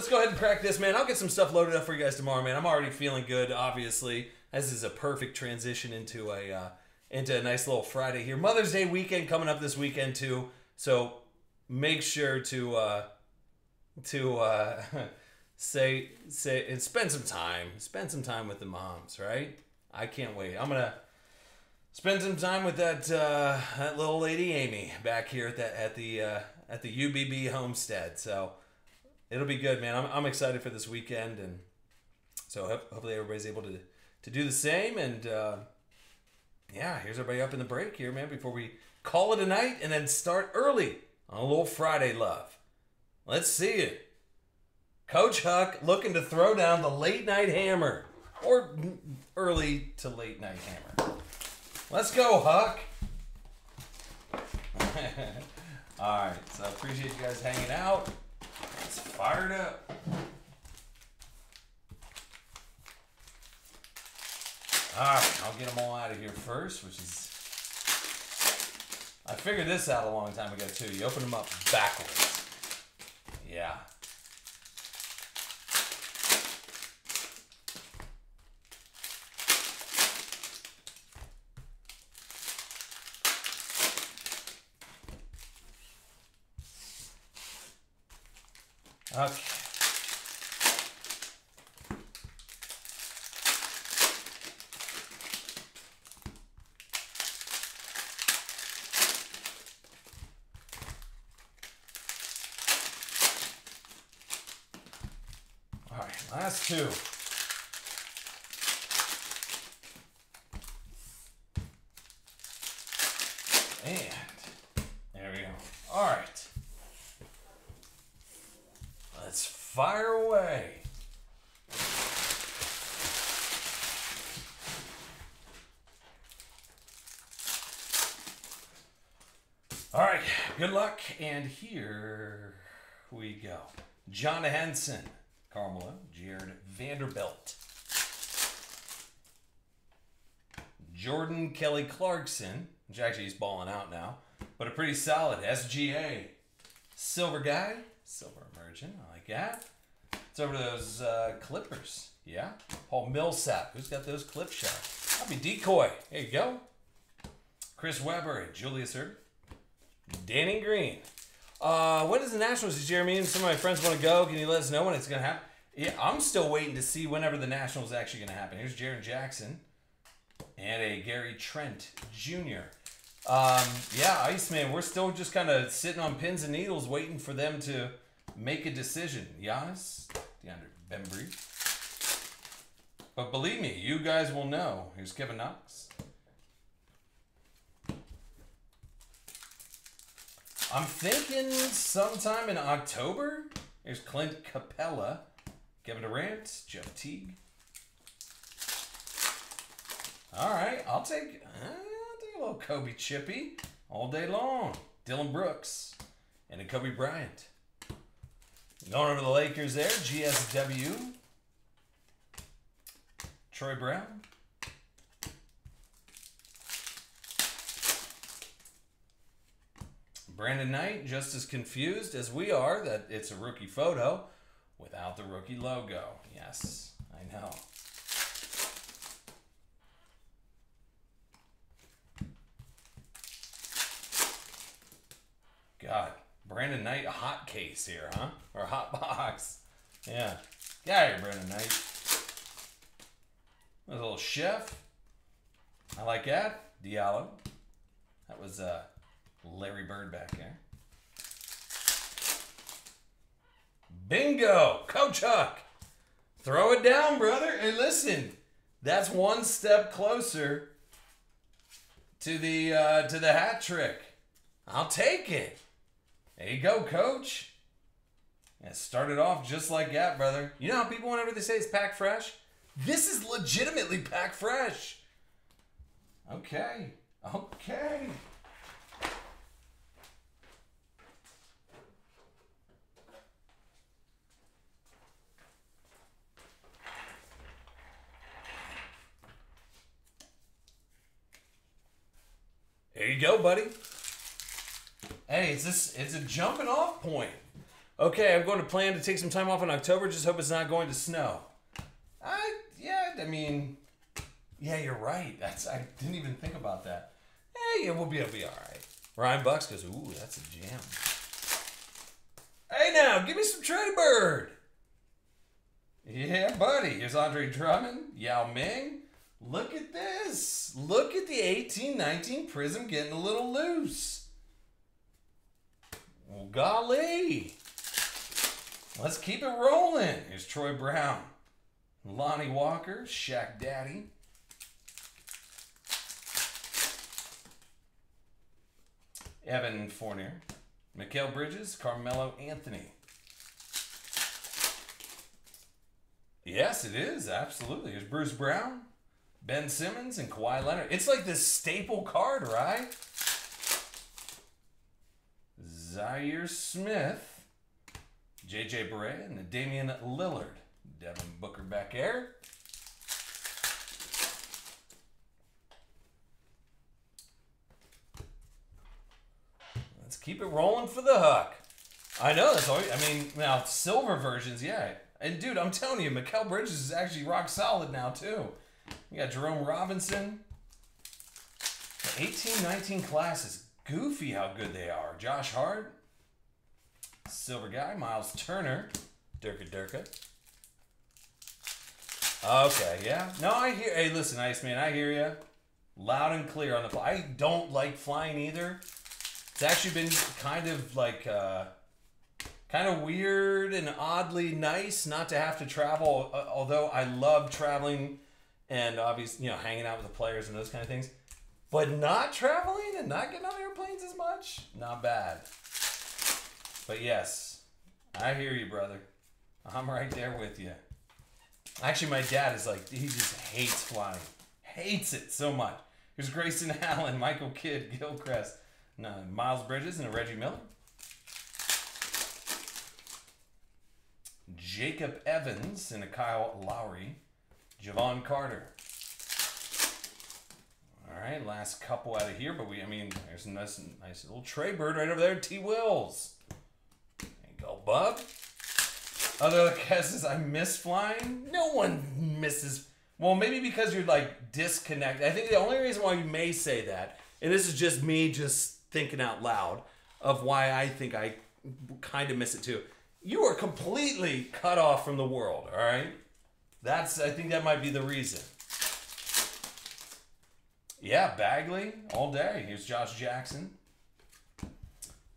let's go ahead and crack this, man. I'll get some stuff loaded up for you guys tomorrow, man. I'm already feeling good, obviously. This is a perfect transition into a uh, into a nice little Friday here. Mother's Day weekend coming up this weekend too. So make sure to uh, to uh, say say and spend some time. Spend some time with the moms, right? I can't wait. I'm gonna spend some time with that uh, that little lady Amy back here at the at the uh, at the UBB homestead. So it'll be good, man. I'm, I'm excited for this weekend, and so ho- hopefully everybody's able to to do the same. And uh, yeah, here's everybody up in the break here, man. Before we call it a night and then start early on a little Friday love. Let's see it. Coach Huck looking to throw down the late night hammer or early to late night hammer. Let's go, Huck. All right, so I appreciate you guys hanging out. Fired up. All right, I'll get them all out of here first, which is. I figured this out a long time ago too. You open them up backwards. Yeah. Okay. All right, last two. And there we go. All right. Let's fire away. All right, good luck. And here we go. John Henson, Carmelo, Jarred Vanderbilt, Jordan Kelly Clarkson, which actually he's balling out now, but a pretty solid SGA. Silver guy, silver emerging. I like that. It's over to those uh, Clippers. Yeah. Paul Millsap. Who's got those clip shots? I'll be decoy. There you go. Chris Webber and Julius Erb. Danny Green. Uh, when is the Nationals this? I mean, some of my friends want to go. Can you let us know when it's going to happen? Yeah, I'm still waiting to see whenever the Nationals is actually going to happen. Here's Jaren Jackson and a Gary Trent Jr. Um, yeah, Iceman, we're still just kind of sitting on pins and needles waiting for them to make a decision. Giannis, DeAndre Bembry. But believe me, you guys will know. Here's Kevin Knox. I'm thinking sometime in October. Here's Clint Capela, Kevin Durant, Jeff Teague. All right, I'll take, uh, I'll take a little Kobe Chippy all day long. Dillon Brooks and a Kobe Bryant. Going over the Lakers there, GSW. Troy Brown. Brandon Knight, just as confused as we are that it's a rookie photo without the rookie logo. Yes, I know. God, Brandon Knight, a hot case here, huh? Or a hot box. Yeah. Of here, Brandon Knight. A little chef. I like that. Diallo. That was uh, Larry Bird back there. Bingo! Coach Huck! Throw it down, brother. Hey, listen. That's one step closer to the uh, to the hat trick. I'll take it. There you go, coach. It started off just like that, brother. You know how people, whenever they say it's packed fresh, this is legitimately packed fresh. Okay. Okay. There you go, buddy. It's this it's a jumping off point. Okay, I'm going to plan to take some time off in October. Just hope it's not going to snow. I yeah, I mean, yeah, you're right. That's I didn't even think about that. Hey, yeah, we'll be it'll be all right. Ryan Bucks goes, ooh, that's a jam. Hey now, give me some Trey Bird. Yeah, buddy. Here's Andre Drummond, Yao Ming. Look at this. Look at the 1819 Prizm getting a little loose. Golly. Let's keep it rolling. Here's Troy Brown, Lonnie Walker, Shaq Daddy. Evan Fournier, Mikal Bridges, Carmelo Anthony. Yes, it is. Absolutely. There's Bruce Brown, Ben Simmons, and Kawhi Leonard. It's like this staple card, right? Zhaire Smith, JJ Barea, and Damian Lillard. Devin Booker back air. Let's keep it rolling for the hook. I know that's always, I mean, now silver versions, yeah. And dude, I'm telling you, Mikal Bridges is actually rock solid now too. You got Jerome Robinson. The 1819 class is goofy how good they are. Josh Hart, Silver Guy, Miles Turner, Durka Durka. Okay, yeah. No, I hear. Hey, listen, Iceman, I hear you. Loud and clear on the fly. I don't like flying either. It's actually been kind of like. Uh, kind of weird and oddly nice not to have to travel. Uh, although I love traveling and obviously, you know, hanging out with the players and those kind of things. But not traveling and not getting on airplanes as much, not bad. But yes, I hear you, brother. I'm right there with you. Actually, my dad is like, he just hates flying. Hates it so much. Here's Grayson Allen, Michael Kidd, Gilchrist, no, Miles Bridges, and a Reggie Miller. Jacob Evans and a Kyle Lowry. Jevon Carter. Right, last couple out of here, but we, I mean, there's a nice, nice little tray Bird right over there. T. Wills. There you go, bub. Other guesses, I miss flying. No one misses. Well, maybe because you're like disconnected. I think the only reason why you may say that, and this is just me just thinking out loud of why I think I kind of miss it too. You are completely cut off from the world, all right? That's I think that might be the reason. Yeah, Bagley all day. Here's Josh Jackson.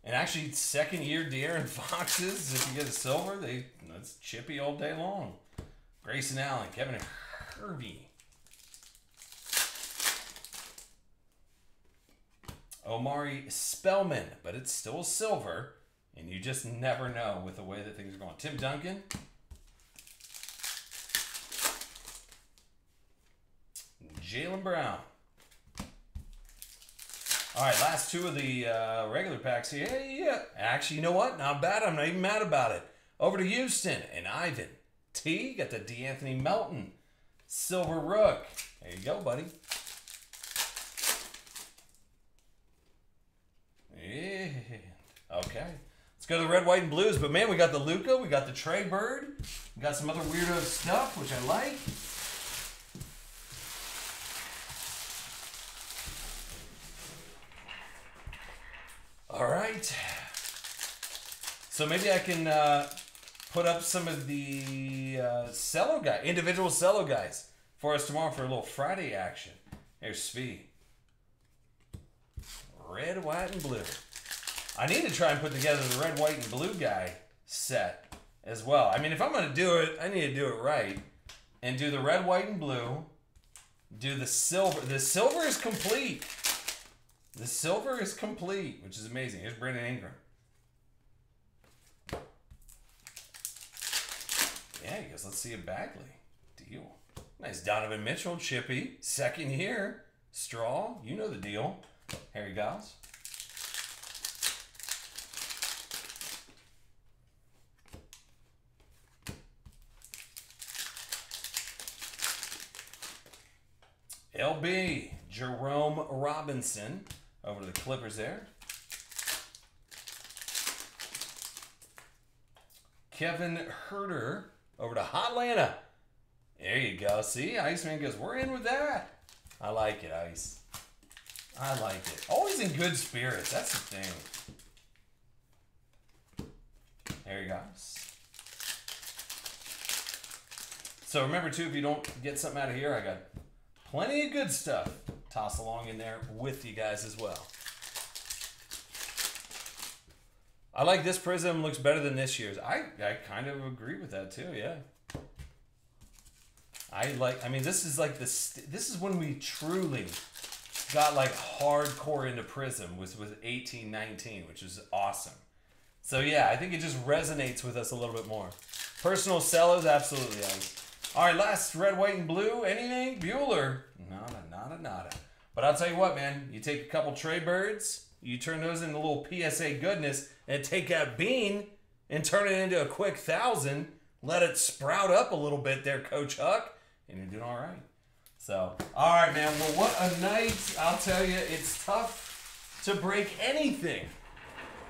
And actually, second year De'Aaron Foxes. If you get a silver, they that's chippy all day long. Grayson Allen, Kevin Hervey. Omari Spellman, but it's still silver, and you just never know with the way that things are going. Tim Duncan, Jaylen Brown. All right, last two of the uh, regular packs here. Hey, yeah. Actually, you know what? Not bad. I'm not even mad about it. Over to Houston and Ivan. T, got the De'Anthony Melton. Silver Rook. There you go, buddy. Yeah. Okay. Let's go to the red, white, and blues. But man, we got the Luka, we got the Trey Bird, we got some other weirdo stuff, which I like. All right. So maybe I can uh, put up some of the uh, cello guy, individual cello guys for us tomorrow for a little Friday action. Here's Speed. Red, white, and blue. I need to try and put together the red, white, and blue guy set as well. I mean, if I'm going to do it, I need to do it right. And do the red, white, and blue. Do the silver. The silver is complete. The silver is complete, which is amazing. Here's Brandon Ingram. Yeah, he goes, let's see a Bagley. Deal. Nice Donovan Mitchell, Chippy. Second year. Straw. You know the deal. Harry Giles. LB, Jerome Robinson. Over to the Clippers there. Kevin Huerter over to Hotlanta. There you go. See, Iceman goes, we're in with that. I like it, Ice. I like it. Always in good spirits. That's the thing. There you go. So remember too, if you don't get something out of here, I got plenty of good stuff toss along in there with you guys as well. I like this Prizm. Looks better than this year's. I I kind of agree with that too. Yeah. I like. I mean, this is like this. This is when we truly got like hardcore into Prizm was with eighteen nineteen, which is awesome. So yeah, I think it just resonates with us a little bit more. Personal cellos, absolutely. All right, last red, white, and blue. Anything? Bueller? Nada, nada, nada. But I'll tell you what, man. You take a couple tray Birds, you turn those into little PSA goodness, and take that bean and turn it into a quick thousand. Let it sprout up a little bit there, Coach Huck, and you're doing all right. So, all right, man. Well, what a night. I'll tell you, it's tough to break anything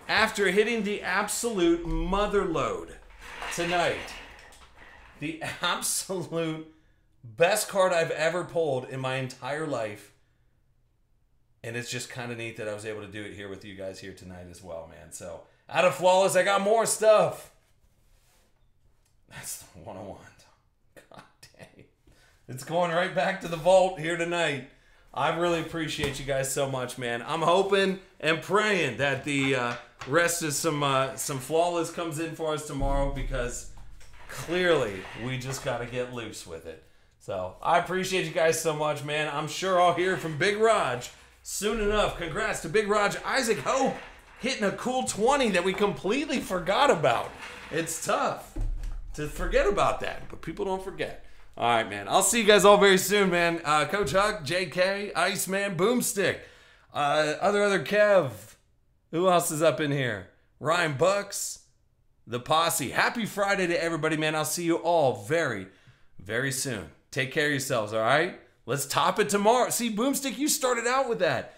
after hitting the absolute mother load tonight. The absolute best card I've ever pulled in my entire life. And it's just kind of neat that I was able to do it here with you guys here tonight as well, man. So, out of Flawless, I got more stuff. That's the 101. God dang. It's going right back to the vault here tonight. I really appreciate you guys so much, man. I'm hoping and praying that the uh, rest of some uh, some flawless comes in for us tomorrow because clearly we just got to get loose with it. So I appreciate you guys so much, man. I'm sure I'll hear from Big Raj soon enough. Congrats to Big Raj Isaac Hope hitting a cool 20 that we completely forgot about. It's tough to forget about that, but people don't forget. All right, man. I'll see you guys all very soon, man. Uh, Coach Huck, JK, Iceman, Boomstick, uh, other other Kev. Who else is up in here? Ryan Bucks, the posse. Happy Friday to everybody, man. I'll see you all very, very soon. Take care of yourselves, all right? Let's top it tomorrow. See, Boomstick, you started out with that.